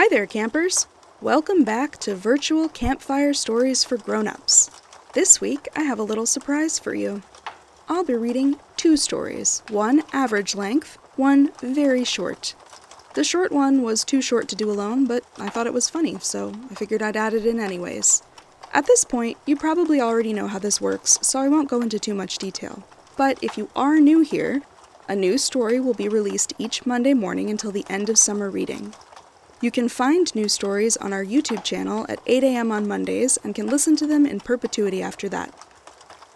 Hi there, campers! Welcome back to Virtual Campfire Stories for Grown-Ups. This week, I have a little surprise for you. I'll be reading two stories, one average length, one very short. The short one was too short to do alone, but I thought it was funny, so I figured I'd add it in anyways. At this point, you probably already know how this works, so I won't go into too much detail. But if you are new here, a new story will be released each Monday morning until the end of summer reading. You can find new stories on our YouTube channel at 8 a.m. on Mondays and can listen to them in perpetuity after that.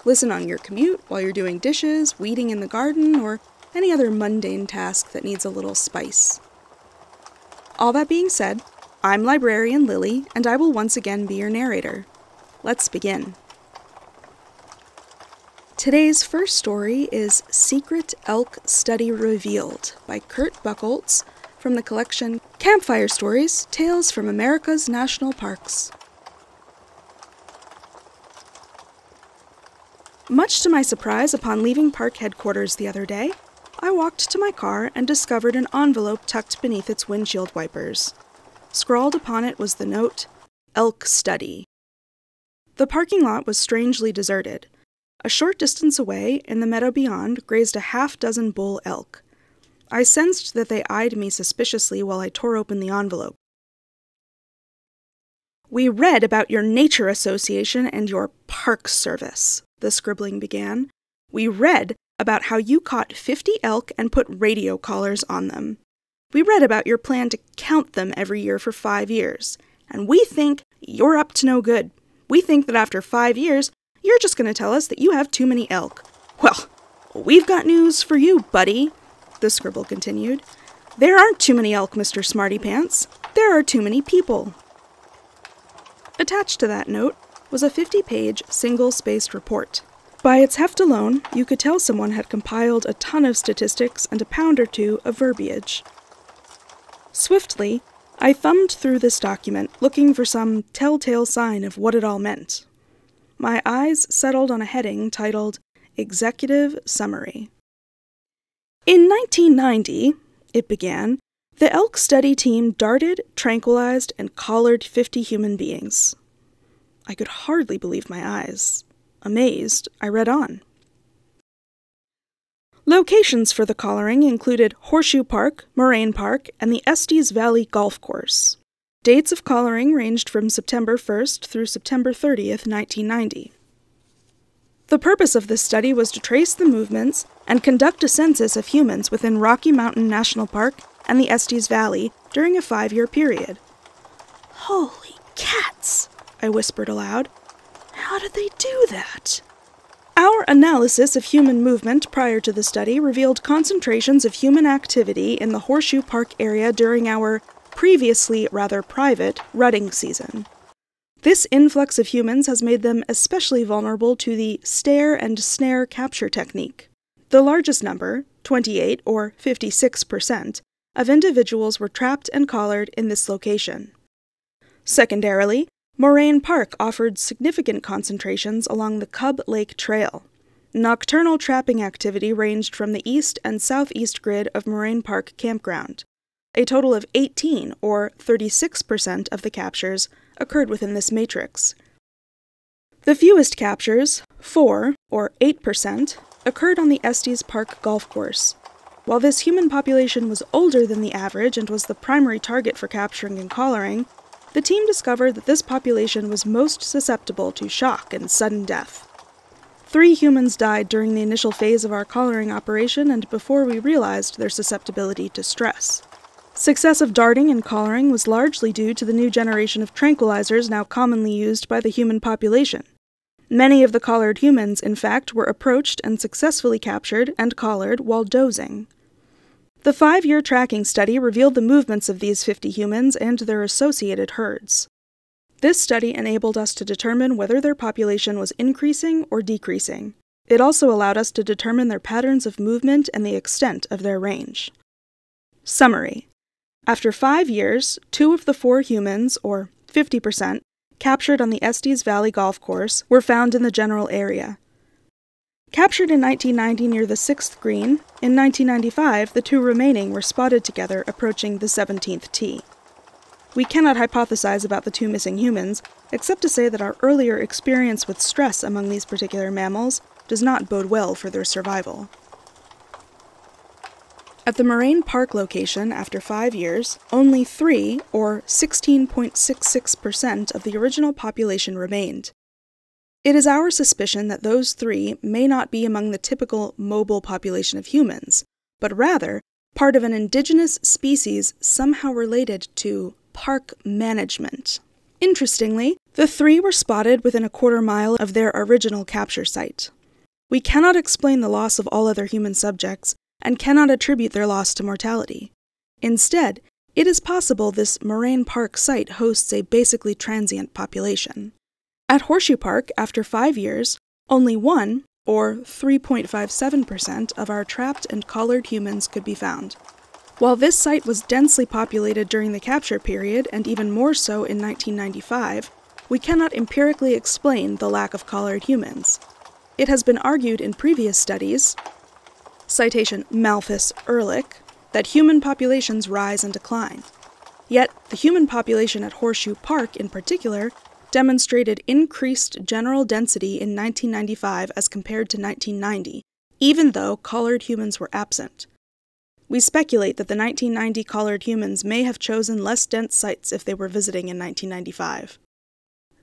Listen on your commute, while you're doing dishes, weeding in the garden, or any other mundane task that needs a little spice. All that being said, I'm librarian Lily, and I will once again be your narrator. Let's begin. Today's first story is Secret Elk Study Revealed by Curt Buchholtz from the collection Campfire Stories Tales from America's National Parks. Much to my surprise, upon leaving park headquarters the other day, I walked to my car and discovered an envelope tucked beneath its windshield wipers. Scrawled upon it was the note Elk Study. The parking lot was strangely deserted. A short distance away, in the meadow beyond, grazed a half dozen bull elk. I sensed that they eyed me suspiciously while I tore open the envelope. We read about your Nature Association and your Park Service, the scribbling began. We read about how you caught 50 elk and put radio collars on them. We read about your plan to count them every year for five years. And we think you're up to no good. We think that after five years, you're just going to tell us that you have too many elk. Well, we've got news for you, buddy, the scribble continued. There aren't too many elk, Mr. Smarty Pants. There are too many people. Attached to that note was a 50 page, single spaced report. By its heft alone, you could tell someone had compiled a ton of statistics and a pound or two of verbiage. Swiftly, I thumbed through this document, looking for some telltale sign of what it all meant my eyes settled on a heading titled Executive Summary. In 1990, it began, the elk study team darted, tranquilized, and collared 50 human beings. I could hardly believe my eyes. Amazed, I read on. Locations for the collaring included Horseshoe Park, Moraine Park, and the Estes Valley Golf Course. Dates of collaring ranged from September 1st through September 30th, 1990. The purpose of this study was to trace the movements and conduct a census of humans within Rocky Mountain National Park and the Estes Valley during a five year period. Holy cats! I whispered aloud. How did they do that? Our analysis of human movement prior to the study revealed concentrations of human activity in the Horseshoe Park area during our previously rather private, rutting season. This influx of humans has made them especially vulnerable to the stare and snare capture technique. The largest number, 28 or 56%, of individuals were trapped and collared in this location. Secondarily, Moraine Park offered significant concentrations along the Cub Lake Trail. Nocturnal trapping activity ranged from the east and southeast grid of Moraine Park Campground. A total of 18, or 36%, of the captures occurred within this matrix. The fewest captures, 4, or 8%, occurred on the Estes Park golf course. While this human population was older than the average and was the primary target for capturing and collaring, the team discovered that this population was most susceptible to shock and sudden death. Three humans died during the initial phase of our collaring operation and before we realized their susceptibility to stress. Success of darting and collaring was largely due to the new generation of tranquilizers now commonly used by the human population. Many of the collared humans, in fact, were approached and successfully captured and collared while dozing. The five year tracking study revealed the movements of these 50 humans and their associated herds. This study enabled us to determine whether their population was increasing or decreasing. It also allowed us to determine their patterns of movement and the extent of their range. Summary after five years, two of the four humans, or 50%, captured on the Estes Valley Golf Course were found in the general area. Captured in 1990 near the 6th green, in 1995 the two remaining were spotted together approaching the 17th tee. We cannot hypothesize about the two missing humans, except to say that our earlier experience with stress among these particular mammals does not bode well for their survival. At the Moraine Park location, after five years, only three, or 16.66%, of the original population remained. It is our suspicion that those three may not be among the typical mobile population of humans, but rather part of an indigenous species somehow related to park management. Interestingly, the three were spotted within a quarter mile of their original capture site. We cannot explain the loss of all other human subjects and cannot attribute their loss to mortality. Instead, it is possible this Moraine Park site hosts a basically transient population. At Horseshoe Park, after five years, only one, or 3.57%, of our trapped and collared humans could be found. While this site was densely populated during the capture period, and even more so in 1995, we cannot empirically explain the lack of collared humans. It has been argued in previous studies, citation Malthus Ehrlich, that human populations rise and decline. Yet, the human population at Horseshoe Park in particular demonstrated increased general density in 1995 as compared to 1990, even though collared humans were absent. We speculate that the 1990 collared humans may have chosen less dense sites if they were visiting in 1995.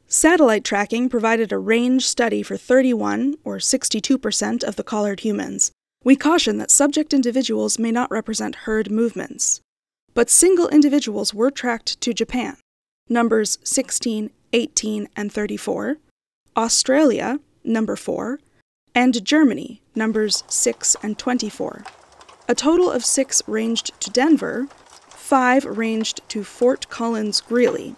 Satellite tracking provided a range study for 31, or 62%, of the collared humans. We caution that subject individuals may not represent herd movements. But single individuals were tracked to Japan, numbers 16, 18, and 34, Australia, number 4, and Germany, numbers 6 and 24. A total of six ranged to Denver, five ranged to Fort Collins Greeley.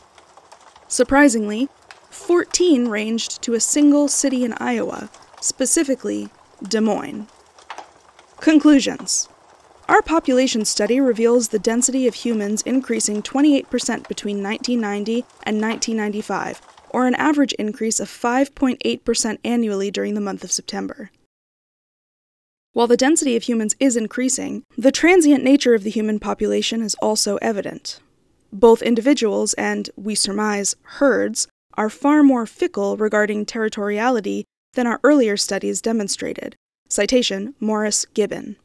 Surprisingly, 14 ranged to a single city in Iowa, specifically Des Moines. Conclusions our population study reveals the density of humans increasing 28% between 1990 and 1995, or an average increase of 5.8% annually during the month of September. While the density of humans is increasing, the transient nature of the human population is also evident. Both individuals and, we surmise, herds are far more fickle regarding territoriality than our earlier studies demonstrated. Citation Morris Gibbon.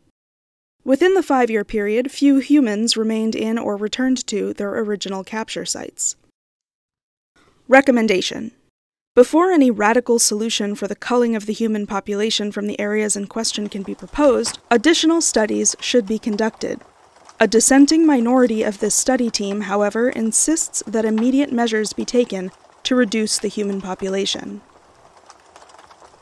Within the five year period, few humans remained in or returned to their original capture sites. Recommendation Before any radical solution for the culling of the human population from the areas in question can be proposed, additional studies should be conducted. A dissenting minority of this study team, however, insists that immediate measures be taken to reduce the human population.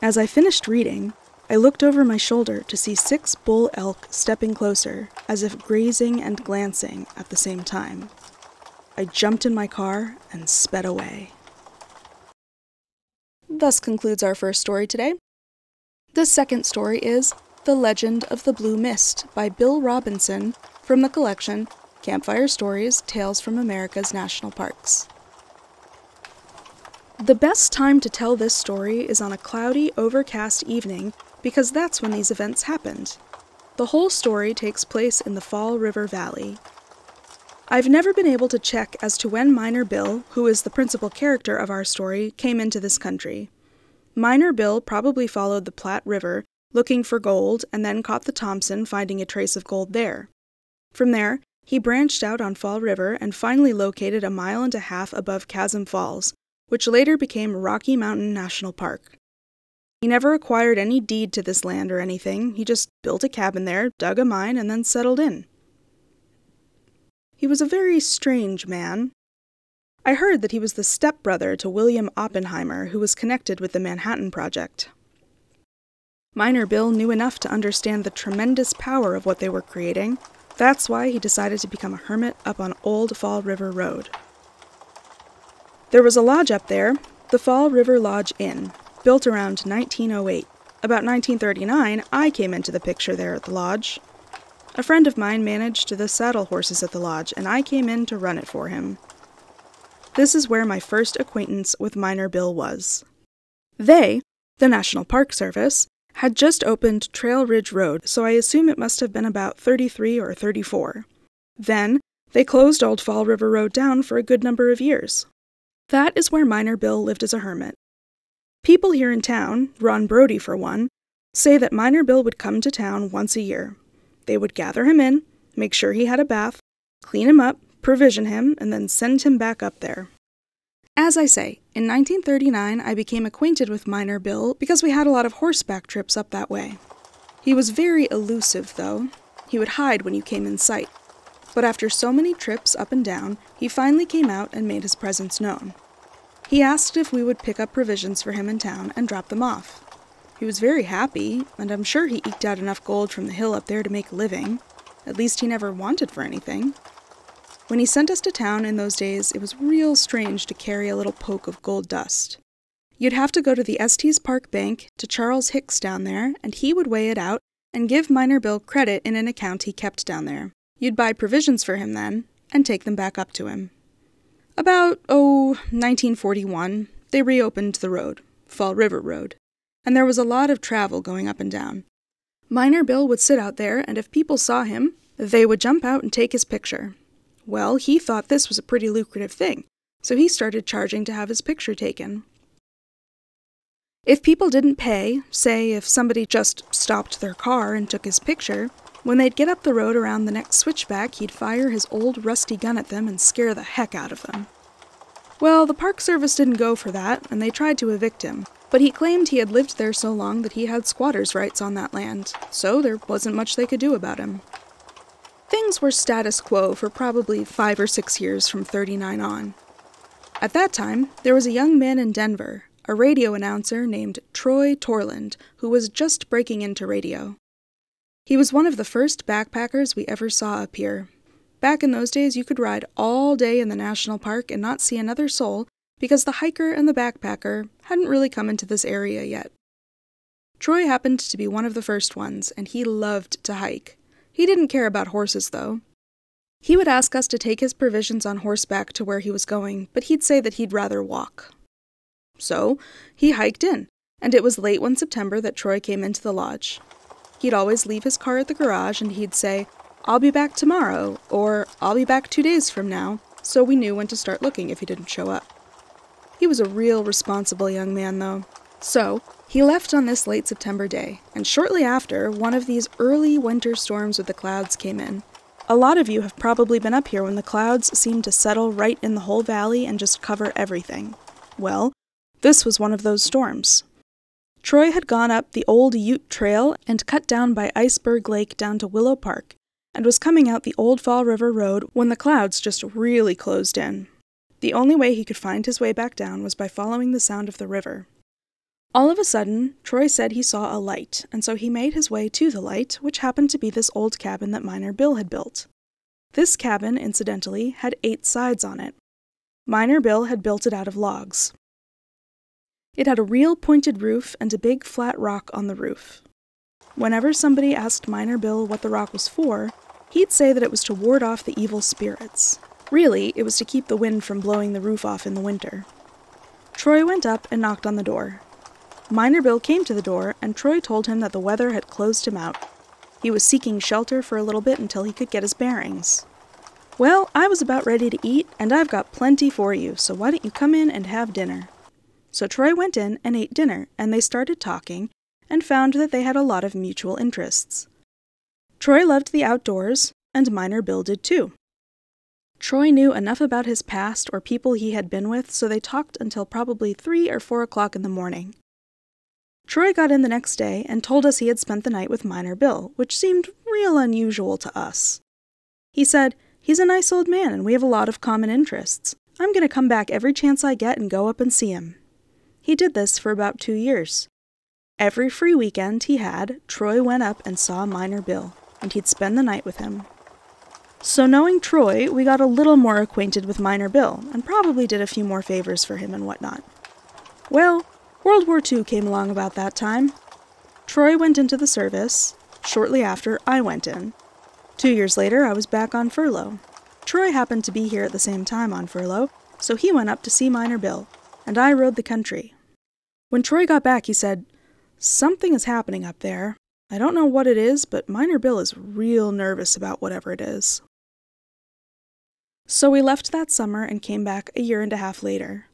As I finished reading, I looked over my shoulder to see six bull elk stepping closer, as if grazing and glancing at the same time. I jumped in my car and sped away. Thus concludes our first story today. The second story is The Legend of the Blue Mist by Bill Robinson from the collection Campfire Stories Tales from America's National Parks. The best time to tell this story is on a cloudy, overcast evening because that's when these events happened. The whole story takes place in the Fall River Valley. I've never been able to check as to when Miner Bill, who is the principal character of our story, came into this country. Miner Bill probably followed the Platte River, looking for gold, and then caught the Thompson, finding a trace of gold there. From there, he branched out on Fall River and finally located a mile and a half above Chasm Falls, which later became Rocky Mountain National Park. He never acquired any deed to this land or anything, he just built a cabin there, dug a mine, and then settled in. He was a very strange man. I heard that he was the stepbrother to William Oppenheimer, who was connected with the Manhattan Project. Miner Bill knew enough to understand the tremendous power of what they were creating. That's why he decided to become a hermit up on Old Fall River Road. There was a lodge up there, the Fall River Lodge Inn, built around 1908. About 1939, I came into the picture there at the lodge. A friend of mine managed the saddle horses at the lodge, and I came in to run it for him. This is where my first acquaintance with Miner Bill was. They, the National Park Service, had just opened Trail Ridge Road, so I assume it must have been about 33 or 34. Then, They closed Old Fall River Road down for a good number of years. That is where Miner Bill lived as a hermit. People here in town, Ron Brody for one, say that Miner Bill would come to town once a year. They would gather him in, make sure he had a bath, clean him up, provision him, and then send him back up there. As I say, in 1939 I became acquainted with Miner Bill because we had a lot of horseback trips up that way. He was very elusive, though. He would hide when you came in sight. But after so many trips up and down, he finally came out and made his presence known. He asked if we would pick up provisions for him in town and drop them off. He was very happy, and I'm sure he eked out enough gold from the hill up there to make a living. At least he never wanted for anything. When he sent us to town in those days, it was real strange to carry a little poke of gold dust. You'd have to go to the Estes Park Bank to Charles Hicks down there, and he would weigh it out and give Miner Bill credit in an account he kept down there. You'd buy provisions for him then, and take them back up to him. About, oh, 1941, they reopened the road, Fall River Road, and there was a lot of travel going up and down. Miner Bill would sit out there, and if people saw him, they would jump out and take his picture. Well, he thought this was a pretty lucrative thing, so he started charging to have his picture taken. If people didn't pay, say if somebody just stopped their car and took his picture, when they'd get up the road around the next switchback, he'd fire his old rusty gun at them and scare the heck out of them. Well, the Park Service didn't go for that, and they tried to evict him, but he claimed he had lived there so long that he had squatter's rights on that land, so there wasn't much they could do about him. Things were status quo for probably five or six years from 39 on. At that time, there was a young man in Denver, a radio announcer named Troy Torland, who was just breaking into radio. He was one of the first backpackers we ever saw up here. Back in those days, you could ride all day in the national park and not see another soul because the hiker and the backpacker hadn't really come into this area yet. Troy happened to be one of the first ones, and he loved to hike. He didn't care about horses, though. He would ask us to take his provisions on horseback to where he was going, but he'd say that he'd rather walk. So, he hiked in, and it was late one September that Troy came into the lodge. He'd always leave his car at the garage and he'd say, I'll be back tomorrow, or I'll be back two days from now, so we knew when to start looking if he didn't show up. He was a real responsible young man, though. So, he left on this late September day, and shortly after, one of these early winter storms with the clouds came in. A lot of you have probably been up here when the clouds seem to settle right in the whole valley and just cover everything. Well, this was one of those storms. Troy had gone up the old Ute Trail and cut down by Iceberg Lake down to Willow Park, and was coming out the Old Fall River Road when the clouds just really closed in. The only way he could find his way back down was by following the sound of the river. All of a sudden, Troy said he saw a light, and so he made his way to the light, which happened to be this old cabin that Miner Bill had built. This cabin, incidentally, had eight sides on it. Miner Bill had built it out of logs. It had a real pointed roof and a big flat rock on the roof. Whenever somebody asked Miner Bill what the rock was for, he'd say that it was to ward off the evil spirits. Really, it was to keep the wind from blowing the roof off in the winter. Troy went up and knocked on the door. Miner Bill came to the door, and Troy told him that the weather had closed him out. He was seeking shelter for a little bit until he could get his bearings. Well, I was about ready to eat, and I've got plenty for you, so why don't you come in and have dinner? So Troy went in and ate dinner, and they started talking, and found that they had a lot of mutual interests. Troy loved the outdoors, and Miner Bill did too. Troy knew enough about his past or people he had been with, so they talked until probably three or four o'clock in the morning. Troy got in the next day and told us he had spent the night with Miner Bill, which seemed real unusual to us. He said, He's a nice old man and we have a lot of common interests. I'm going to come back every chance I get and go up and see him. He did this for about two years. Every free weekend he had, Troy went up and saw Miner Bill, and he'd spend the night with him. So, knowing Troy, we got a little more acquainted with Miner Bill, and probably did a few more favors for him and whatnot. Well, World War II came along about that time. Troy went into the service. Shortly after, I went in. Two years later, I was back on furlough. Troy happened to be here at the same time on furlough, so he went up to see Miner Bill, and I rode the country. When Troy got back, he said, Something is happening up there. I don't know what it is, but Miner Bill is real nervous about whatever it is. So we left that summer and came back a year and a half later.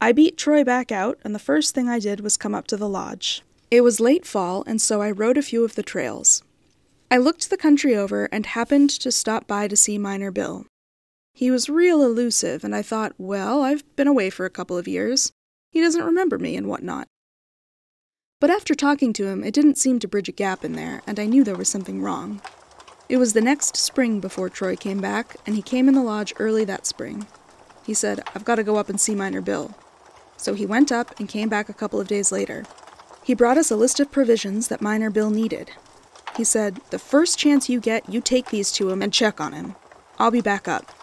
I beat Troy back out, and the first thing I did was come up to the lodge. It was late fall, and so I rode a few of the trails. I looked the country over and happened to stop by to see Miner Bill. He was real elusive, and I thought, well, I've been away for a couple of years. He doesn't remember me and whatnot. But after talking to him, it didn't seem to bridge a gap in there, and I knew there was something wrong. It was the next spring before Troy came back, and he came in the lodge early that spring. He said, I've got to go up and see Miner Bill. So he went up and came back a couple of days later. He brought us a list of provisions that Miner Bill needed. He said, The first chance you get, you take these to him and check on him. I'll be back up.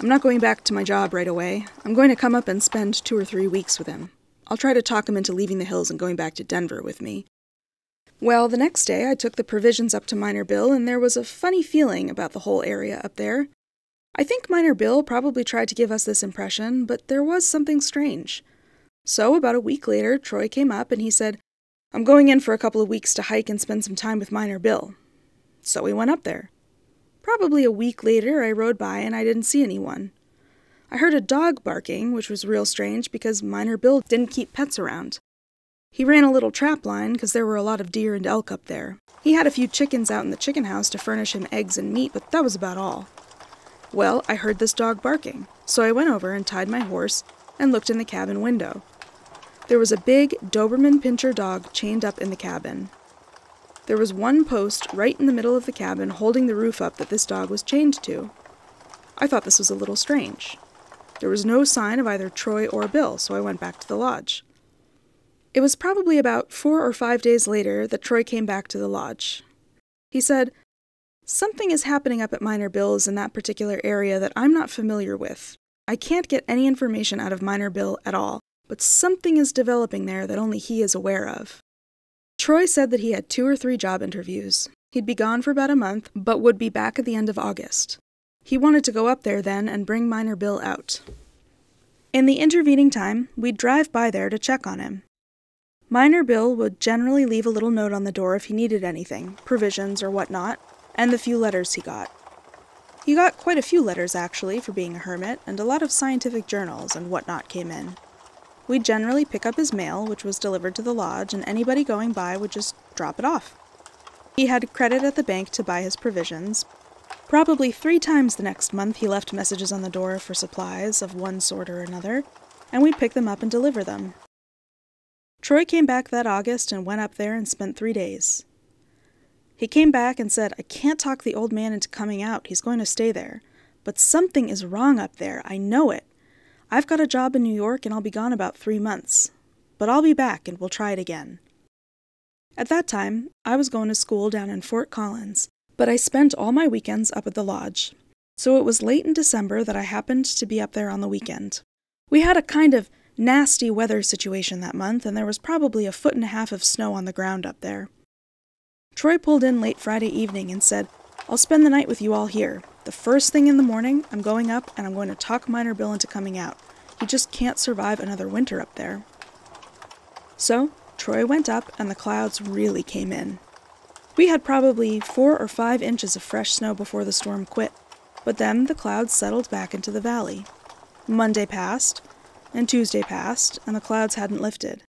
I'm not going back to my job right away. I'm going to come up and spend two or three weeks with him. I'll try to talk him into leaving the hills and going back to Denver with me. Well, the next day I took the provisions up to Miner Bill, and there was a funny feeling about the whole area up there. I think Miner Bill probably tried to give us this impression, but there was something strange. So, about a week later, Troy came up and he said, I'm going in for a couple of weeks to hike and spend some time with Miner Bill. So we went up there. Probably a week later, I rode by and I didn't see anyone. I heard a dog barking, which was real strange because Miner Bill didn't keep pets around. He ran a little trap line because there were a lot of deer and elk up there. He had a few chickens out in the chicken house to furnish him eggs and meat, but that was about all. Well, I heard this dog barking, so I went over and tied my horse and looked in the cabin window. There was a big Doberman Pinscher dog chained up in the cabin. There was one post right in the middle of the cabin holding the roof up that this dog was chained to. I thought this was a little strange. There was no sign of either Troy or Bill, so I went back to the lodge. It was probably about four or five days later that Troy came back to the lodge. He said, Something is happening up at Miner Bill's in that particular area that I'm not familiar with. I can't get any information out of Miner Bill at all, but something is developing there that only he is aware of. Troy said that he had two or three job interviews. He'd be gone for about a month, but would be back at the end of August. He wanted to go up there then and bring Miner Bill out. In the intervening time, we'd drive by there to check on him. Miner Bill would generally leave a little note on the door if he needed anything, provisions or whatnot, and the few letters he got. He got quite a few letters, actually, for being a hermit, and a lot of scientific journals and whatnot came in. We'd generally pick up his mail, which was delivered to the lodge, and anybody going by would just drop it off. He had credit at the bank to buy his provisions. Probably three times the next month he left messages on the door for supplies of one sort or another, and we'd pick them up and deliver them, Troy came back that August and went up there and spent three days. He came back and said, I can't talk the old man into coming out. He's going to stay there. But something is wrong up there. I know it. I've got a job in New York and I'll be gone about three months. But I'll be back and we'll try it again. At that time, I was going to school down in Fort Collins, but I spent all my weekends up at the lodge. So it was late in December that I happened to be up there on the weekend. We had a kind of nasty weather situation that month, and there was probably a foot and a half of snow on the ground up there. Troy pulled in late Friday evening and said, I'll spend the night with you all here. The first thing in the morning, I'm going up and I'm going to talk Miner Bill into coming out. He just can't survive another winter up there. So, Troy went up and the clouds really came in. We had probably four or five inches of fresh snow before the storm quit, but then the clouds settled back into the valley. Monday passed, and Tuesday passed, and the clouds hadn't lifted.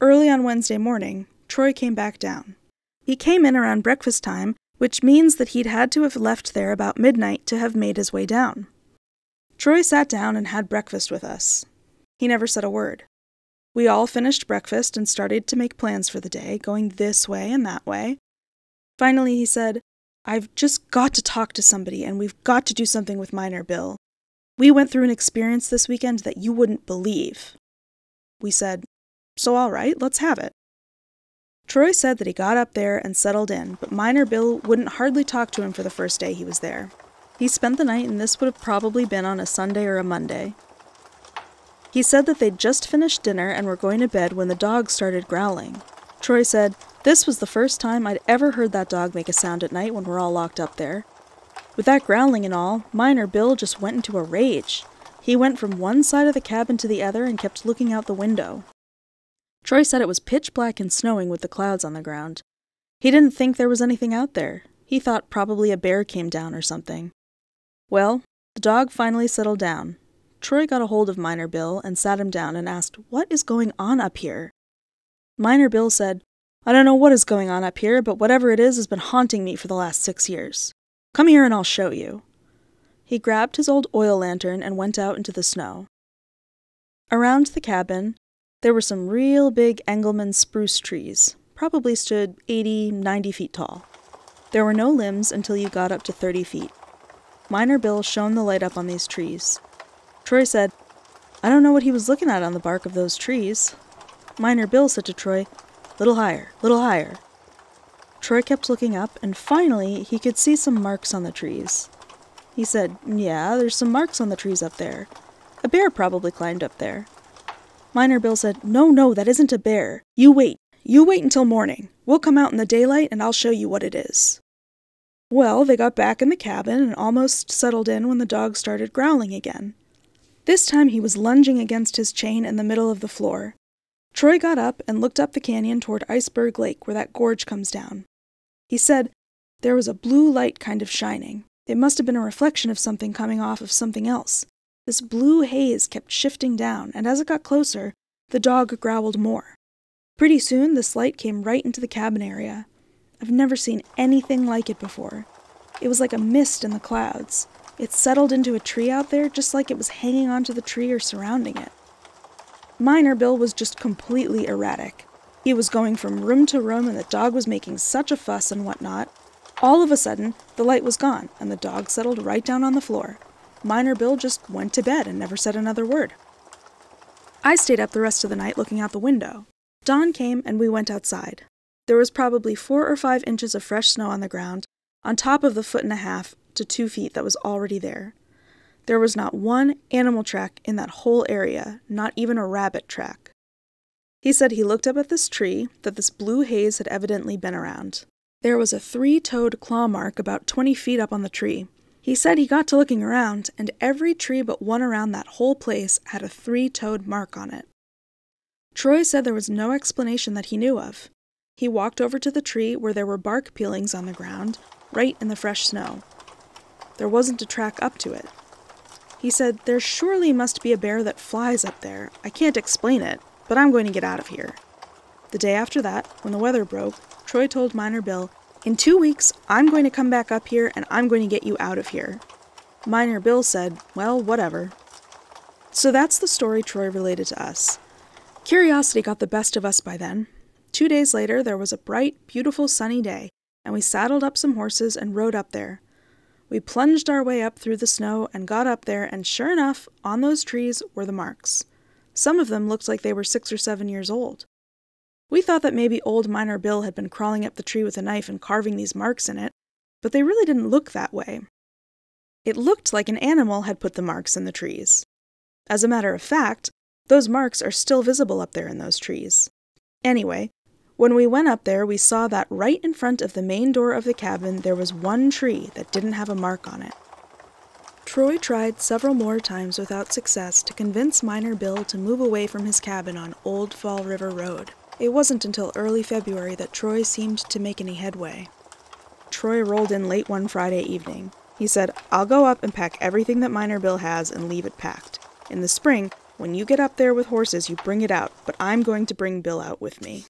Early on Wednesday morning, Troy came back down. He came in around breakfast time, which means that he'd had to have left there about midnight to have made his way down. Troy sat down and had breakfast with us. He never said a word. We all finished breakfast and started to make plans for the day, going this way and that way. Finally, he said, I've just got to talk to somebody, and we've got to do something with Miner Bill. We went through an experience this weekend that you wouldn't believe. We said, So all right, let's have it. Troy said that he got up there and settled in, but Miner Bill wouldn't hardly talk to him for the first day he was there. He spent the night, and this would have probably been on a Sunday or a Monday. He said that they'd just finished dinner and were going to bed when the dog started growling. Troy said, This was the first time I'd ever heard that dog make a sound at night when we're all locked up there. With that growling and all, Miner Bill just went into a rage. He went from one side of the cabin to the other and kept looking out the window. Troy said it was pitch black and snowing with the clouds on the ground. He didn't think there was anything out there. He thought probably a bear came down or something. Well, The dog finally settled down. Troy got a hold of Miner Bill and sat him down and asked, What is going on up here? Miner Bill said, I don't know what is going on up here, but whatever it is has been haunting me for the last six years. Come here and I'll show you. He grabbed his old oil lantern and went out into the snow. Around the cabin, there were some real big Engelmann spruce trees, probably stood 80, 90 feet tall. There were no limbs until you got up to 30 feet. Miner Bill shone the light up on these trees. Troy said, I don't know what he was looking at on the bark of those trees. Miner Bill said to Troy, Little higher, little higher. Troy kept looking up, and finally he could see some marks on the trees. He said, Yeah, there's some marks on the trees up there. A bear probably climbed up there. Miner Bill said, No, no, that isn't a bear. You wait. You wait until morning. We'll come out in the daylight and I'll show you what it is. Well, they got back in the cabin and almost settled in when the dog started growling again. This time he was lunging against his chain in the middle of the floor. Troy got up and looked up the canyon toward Iceberg Lake where that gorge comes down. He said there was a blue light kind of shining. It must have been a reflection of something coming off of something else. This blue haze kept shifting down, and as it got closer, the dog growled more. Pretty soon, this light came right into the cabin area. I've never seen anything like it before. It was like a mist in the clouds. It settled into a tree out there just like it was hanging onto the tree or surrounding it. Miner Bill was just completely erratic. He was going from room to room, and the dog was making such a fuss and whatnot. All of a sudden, the light was gone, and the dog settled right down on the floor. Miner Bill just went to bed and never said another word. I stayed up the rest of the night looking out the window. Dawn came and we went outside. There was probably four or five inches of fresh snow on the ground, on top of the foot and a half to two feet that was already there. There was not one animal track in that whole area, not even a rabbit track. He said he looked up at this tree that this blue haze had evidently been around. There was a three toed claw mark about 20 feet up on the tree, he said he got to looking around, and every tree but one around that whole place had a three toed mark on it. Troy said there was no explanation that he knew of. He walked over to the tree where there were bark peelings on the ground, right in the fresh snow. There wasn't a track up to it. He said, There surely must be a bear that flies up there. I can't explain it, but I'm going to get out of here. The day after that, when the weather broke, Troy told Miner Bill in two weeks, I'm going to come back up here and I'm going to get you out of here. Miner Bill said, Well, whatever. So that's the story Troy related to us. Curiosity got the best of us by then. Two days later, there was a bright, beautiful sunny day, and we saddled up some horses and rode up there. We plunged our way up through the snow and got up there, and sure enough, on those trees were the marks. Some of them looked like they were six or seven years old. We thought that maybe old Miner Bill had been crawling up the tree with a knife and carving these marks in it, but they really didn't look that way. It looked like an animal had put the marks in the trees. As a matter of fact, those marks are still visible up there in those trees. Anyway, when we went up there, we saw that right in front of the main door of the cabin there was one tree that didn't have a mark on it. Troy tried several more times without success to convince Miner Bill to move away from his cabin on Old Fall River Road. It wasn't until early February that Troy seemed to make any headway. Troy rolled in late one Friday evening. He said, I'll go up and pack everything that Miner Bill has and leave it packed. In the spring, when you get up there with horses, you bring it out, but I'm going to bring Bill out with me.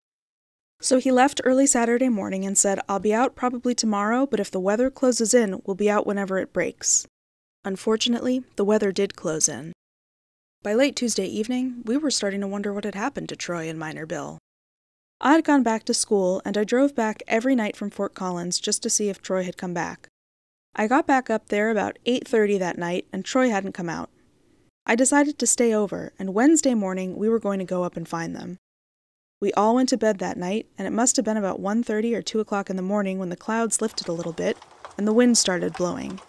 So he left early Saturday morning and said, I'll be out probably tomorrow, but if the weather closes in, we'll be out whenever it breaks. Unfortunately, the weather did close in. By late Tuesday evening, we were starting to wonder what had happened to Troy and Miner Bill. I had gone back to school, and I drove back every night from Fort Collins just to see if Troy had come back. I got back up there about 8:30 that night, and Troy hadn't come out. I decided to stay over, and Wednesday morning we were going to go up and find them. We all went to bed that night, and it must have been about 1:30 or 2 o'clock in the morning when the clouds lifted a little bit and the wind started blowing.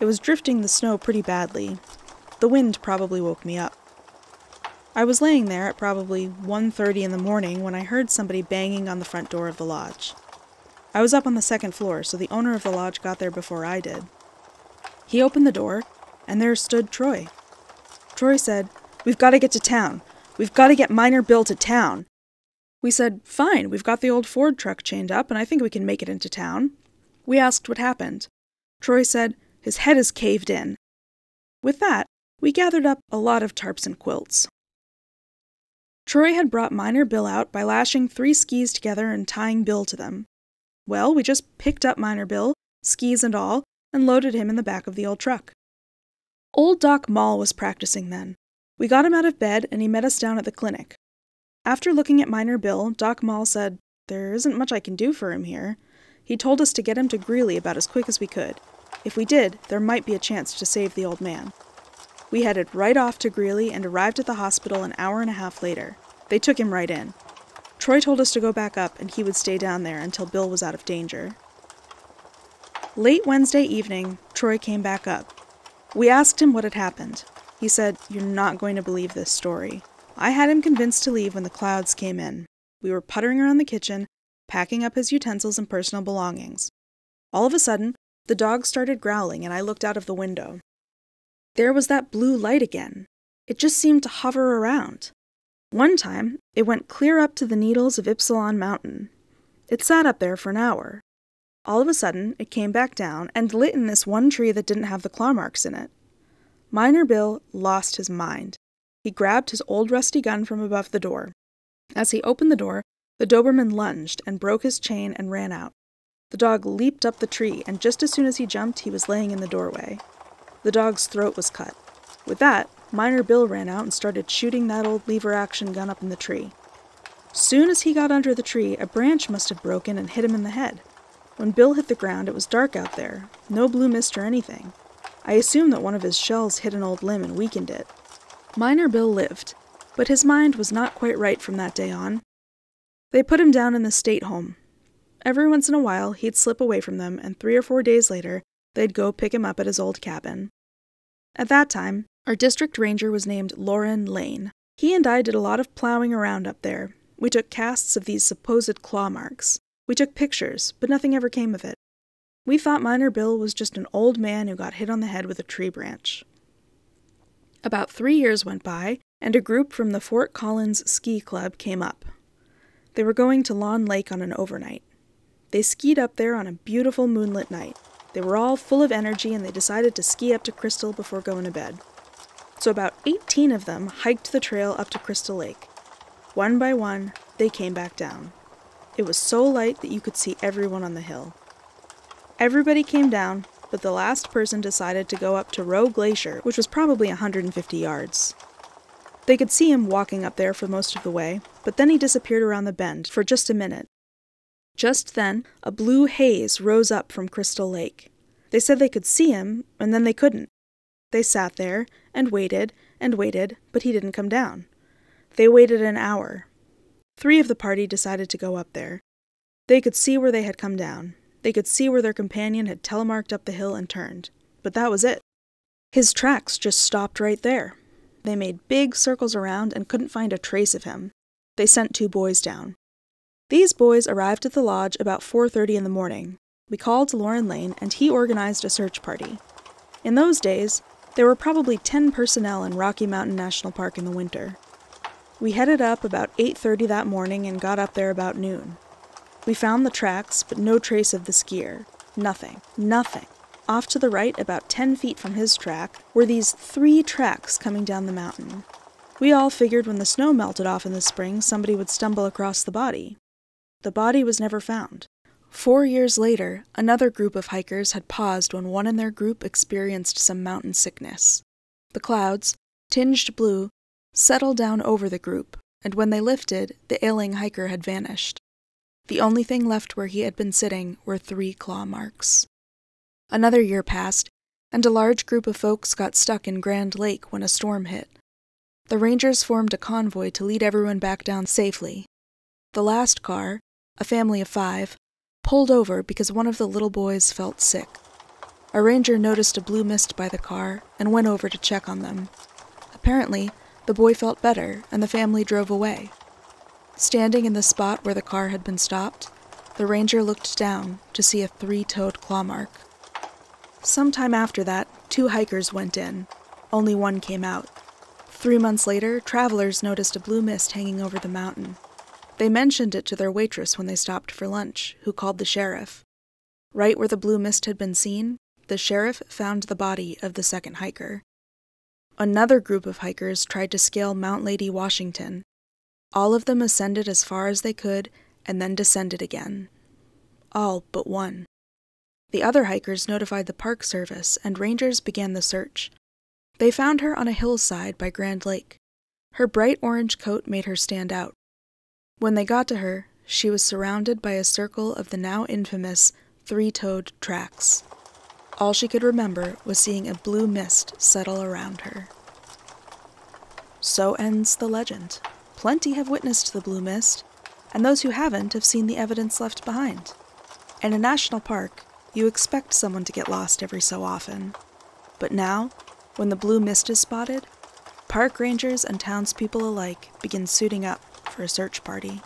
It was drifting the snow pretty badly. The wind probably woke me up. I was laying there at probably 1:30 in the morning when I heard somebody banging on the front door of the lodge. I was up on the second floor, so the owner of the lodge got there before I did. He opened the door, and there stood Troy. Troy said, We've got to get to town. We've got to get Miner Bill to town. We said, Fine, we've got the old Ford truck chained up, and I think we can make it into town. We asked what happened. Troy said, His head is caved in. With that, we gathered up a lot of tarps and quilts. Troy had brought Miner Bill out by lashing three skis together and tying Bill to them. Well, we just picked up Miner Bill, skis and all, and loaded him in the back of the old truck. Old Doc Moll was practicing then. We got him out of bed and he met us down at the clinic. After looking at Miner Bill, Doc Moll said, There isn't much I can do for him here. He told us to get him to Greeley about as quick as we could. If we did, there might be a chance to save the old man. We headed right off to Greeley and arrived at the hospital an hour and a half later. They took him right in. Troy told us to go back up and he would stay down there until Bill was out of danger. Late Wednesday evening, Troy came back up. We asked him what had happened. He said, You're not going to believe this story. I had him convinced to leave when the clouds came in. We were puttering around the kitchen, packing up his utensils and personal belongings. All of a sudden, the dog started growling and I looked out of the window. There was that blue light again. It just seemed to hover around. One time, it went clear up to the needles of Ypsilon Mountain. It sat up there for an hour. All of a sudden, it came back down and lit in this one tree that didn't have the claw marks in it. Miner Bill lost his mind. He grabbed his old rusty gun from above the door. As he opened the door, the Doberman lunged and broke his chain and ran out. The dog leaped up the tree, and just as soon as he jumped, he was laying in the doorway. The dog's throat was cut. With that, Miner Bill ran out and started shooting that old lever action gun up in the tree. Soon as he got under the tree, a branch must have broken and hit him in the head. When Bill hit the ground, it was dark out there, no blue mist or anything. I assume that one of his shells hit an old limb and weakened it. Miner Bill lived, but his mind was not quite right from that day on. They put him down in the state home. Every once in a while, he'd slip away from them, and three or four days later, they'd go pick him up at his old cabin. At that time, our district ranger was named Loren Lane. He and I did a lot of plowing around up there. We took casts of these supposed claw marks. We took pictures, but nothing ever came of it. We thought Miner Bill was just an old man who got hit on the head with a tree branch. About three years went by, and a group from the Fort Collins Ski Club came up. They were going to Lawn Lake on an overnight. They skied up there on a beautiful moonlit night. They were all full of energy and they decided to ski up to Crystal before going to bed. So about 18 of them hiked the trail up to Crystal Lake. One by one, they came back down. It was so light that you could see everyone on the hill. Everybody came down, but the last person decided to go up to Rowe Glacier, which was probably 150 yards. They could see him walking up there for most of the way, but then he disappeared around the bend for just a minute just then, a blue haze rose up from Crystal Lake. They said they could see him, and then they couldn't. They sat there and waited and waited, but he didn't come down. They waited an hour. Three of the party decided to go up there. They could see where they had come down. They could see where their companion had telemarked up the hill and turned. But that was it. His tracks just stopped right there. They made big circles around and couldn't find a trace of him. They sent two boys down. These boys arrived at the lodge about 4:30 in the morning. We called Loren Lane and he organized a search party. In those days, there were probably 10 personnel in Rocky Mountain National Park in the winter. We headed up about 8:30 that morning and got up there about noon. We found the tracks, but no trace of the skier. Nothing. Nothing. Off to the right, about 10 feet from his track, were these three tracks coming down the mountain. We all figured when the snow melted off in the spring, somebody would stumble across the body. The body was never found. Four years later, another group of hikers had paused when one in their group experienced some mountain sickness. The clouds, tinged blue, settled down over the group, and when they lifted, the ailing hiker had vanished. The only thing left where he had been sitting were three claw marks. Another year passed, and a large group of folks got stuck in Grand Lake when a storm hit. The rangers formed a convoy to lead everyone back down safely. The last car, a family of five, pulled over because one of the little boys felt sick. A ranger noticed a blue mist by the car and went over to check on them. Apparently, the boy felt better and the family drove away. Standing in the spot where the car had been stopped, the ranger looked down to see a three toed claw mark. Sometime after that, two hikers went in. Only one came out. Three months later, travelers noticed a blue mist hanging over the mountain. They mentioned it to their waitress when they stopped for lunch, who called the sheriff. Right where the blue mist had been seen, the sheriff found the body of the second hiker. Another group of hikers tried to scale Mount Lady Washington. All of them ascended as far as they could and then descended again. All but one. The other hikers notified the Park Service, and rangers began the search. They found her on a hillside by Grand Lake. Her bright orange coat made her stand out. When they got to her, she was surrounded by a circle of the now infamous three toed tracks. All she could remember was seeing a blue mist settle around her. So ends the legend. Plenty have witnessed the blue mist, and those who haven't have seen the evidence left behind. In a national park, you expect someone to get lost every so often. But now, when the blue mist is spotted, park rangers and townspeople alike begin suiting up for a search party.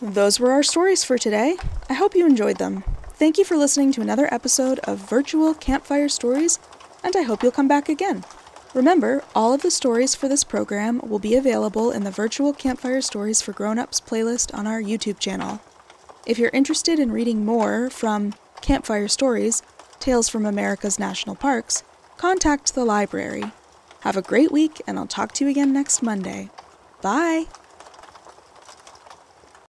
Those were our stories for today. I hope you enjoyed them. Thank you for listening to another episode of Virtual Campfire Stories, and I hope you'll come back again. Remember, all of the stories for this program will be available in the Virtual Campfire Stories for Grown-Ups playlist on our YouTube channel. If you're interested in reading more from Campfire Stories, Tales from America's National Parks, contact the library. Have a great week, and I'll talk to you again next Monday. Bye!